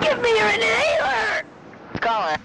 Give me your inhaler! It's calling.